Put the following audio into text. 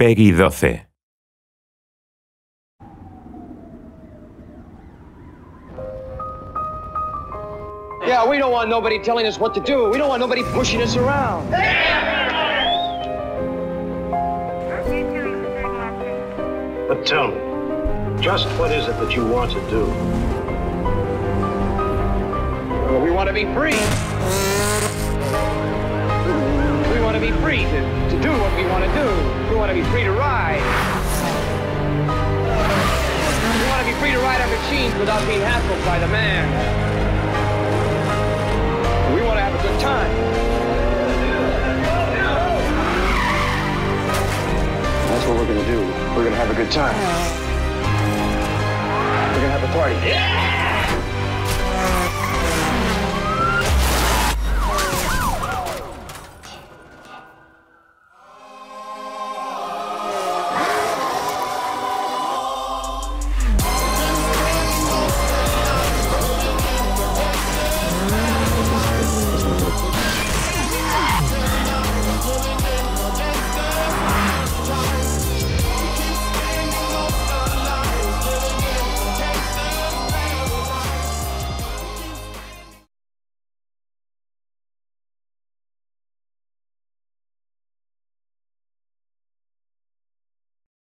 Peggy 12. Yeah, we don't want nobody telling us what to do. We don't want nobody pushing us around. But tell me, just what is it that you want to do? Well, we want to be free. We want to be free to, to do what we want to do. We want to be free to ride. We want to be free to ride our machines without being hassled by the man. We want to have a good time. That's what we're going to do. We're going to have a good time. We're going to have a party.